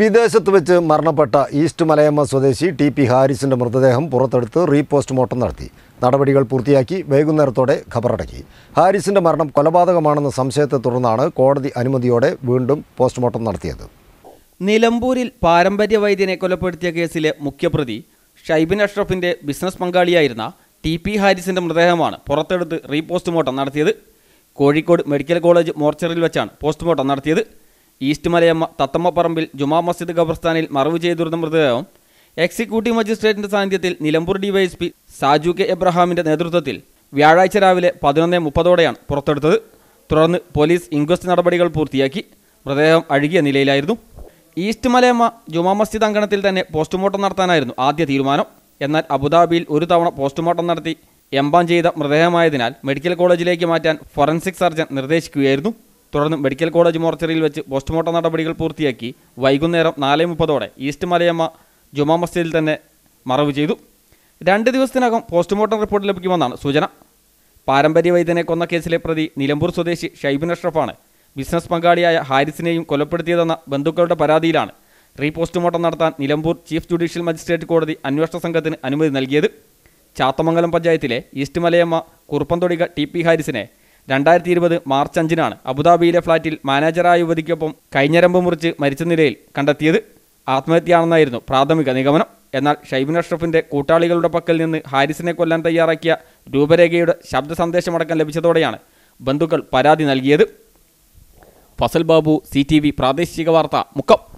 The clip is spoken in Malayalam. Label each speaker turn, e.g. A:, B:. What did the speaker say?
A: വിദേശത്ത് വെച്ച് മരണപ്പെട്ട ഈസ്റ്റ് മലയമ്മ സ്വദേശി ടി പി ഹാരിസിന്റെ മൃതദേഹം പുറത്തെടുത്ത് റീപോസ്റ്റ്മോർട്ടം നടത്തി. നടപടികൾ പൂർത്തിയാക്കി വൈകുന്നേരത്തോടെ ഖബറടക്കി. ഹാരിസിന്റെ മരണം കൊലപാതകമാണെന്ന സംശയത്തെ തുടർന്നാണ് കോടതി അനുമതിയോടെ വീണ്ടും പോസ്റ്റ്മോർട്ടം നടത്തിയത്.
B: നിലമ്പൂരിൽ പാരമ്പര്യ വൈദ്യനെ കൊലപ്പെടുത്തിയ കേസിലെ മുഖ്യപ്രതി ഷൈബിൻ അഷ്റഫിന്റെ ബിസിനസ് പങ്കാളിയായിരുന്ന ടി പി ഹാരിസിന്റെ മൃതദേഹമാണ് പുറത്തെടുത്ത് റീപോസ്റ്റ്മോർട്ടം നടത്തിയത്. കോഴിക്കോട് മെഡിക്കൽ കോളേജ് മോർച്ചറിയിൽ വെച്ചാണ് പോസ്റ്റ്മോർട്ടം നടത്തിയത്. ഈസ്റ്റ് മലയമ്മ തത്തമ്മപ്പറമ്പിൽ ജുമാ മസ്ജിദ് ഖബർസ്ഥാനിൽ മറവ് ചെയ്തിരുന്ന മൃതദേഹം എക്സിക്യൂട്ടീവ് മജിസ്ട്രേറ്റിന്റെ സാന്നിധ്യത്തിൽ നിലമ്പൂർ ഡിവൈഎസ്പി സാജു കെ എബ്രഹാമിന്റെ നേതൃത്വത്തിൽ വ്യാഴാഴ്ച രാവിലെ പതിനൊന്ന് മുപ്പതോടെയാണ് പുറത്തെടുത്തത്. തുടർന്ന് പോലീസ് ഇൻക്വസ്റ്റ് നടപടികൾ പൂർത്തിയാക്കി മൃതദേഹം അഴുകിയ നിലയിലായിരുന്നു. ഈസ്റ്റ് മലയമ്മ ജുമാ മസ്ജിദ് അങ്കണത്തിൽ തന്നെ പോസ്റ്റ്മോർട്ടം നടത്താനായിരുന്നു ആദ്യ തീരുമാനം. എന്നാൽ അബുദാബിയിൽ ഒരു തവണ പോസ്റ്റ്മോർട്ടം നടത്തി എംബാം ചെയ്ത മൃതദേഹമായതിനാൽ മെഡിക്കൽ കോളേജിലേക്ക് മാറ്റാൻ ഫോറൻസിക് സർജൻ നിർദ്ദേശിക്കുകയായിരുന്നു. തുടർന്ന് മെഡിക്കൽ കോളേജ് മോർച്ചറിയിൽ വെച്ച് പോസ്റ്റ്മോർട്ടം നടപടികൾ പൂർത്തിയാക്കി വൈകുന്നേരം നാല് മുപ്പതോടെ ഈസ്റ്റ് മലയമ്മ ജുമാ മസ്ജിദിൽ തന്നെ മറവ് ചെയ്തു. രണ്ട് ദിവസത്തിനകം പോസ്റ്റ്മോർട്ടം റിപ്പോർട്ട് ലഭിക്കുമെന്നാണ് സൂചന. പാരമ്പര്യ വൈദ്യനെ കൊന്ന കേസിലെ പ്രതി നിലമ്പൂർ സ്വദേശി ഷൈബിൻ അഷ്റഫാണ്. ബിസിനസ് പങ്കാളിയായ ഹാരിസിനെയും കൊലപ്പെടുത്തിയതെന്ന ബന്ധുക്കളുടെ പരാതിയിലാണ് റീ പോസ്റ്റ്മോർട്ടം നടത്താൻ നിലമ്പൂർ ചീഫ് ജുഡീഷ്യൽ മജിസ്ട്രേറ്റ് കോടതി അന്വേഷണ സംഘത്തിന് അനുമതി നൽകിയത്. ചാത്തമംഗലം പഞ്ചായത്തിലെ East Malayamma Kuruppanthodika T P ഹാരിസിനെ രണ്ടായിരത്തി ഇരുപത് മാർച്ച് അഞ്ചിനാണ് അബുദാബിയിലെ ഫ്ളാറ്റിൽ മാനേജറായ യുവതിക്കൊപ്പം കൈഞ്ഞരമ്പ് മുറിച്ച് മരിച്ച നിലയിൽ കണ്ടെത്തിയത്. ആത്മഹത്യയാണെന്നായിരുന്നു പ്രാഥമിക നിഗമനം. എന്നാൽ ഷൈബിൻ അഷ്റഫിന്റെ കൂട്ടാളികളുടെ പക്കൽ നിന്ന് ഹാരിസിനെ കൊല്ലാൻ തയ്യാറാക്കിയ രൂപരേഖയുടെ ശബ്ദ സന്ദേശമടക്കം ലഭിച്ചതോടെയാണ് ബന്ധുക്കൾ പരാതി നൽകിയത്. ഫസൽ ബാബു സി പ്രാദേശിക വാർത്ത മുക്കം.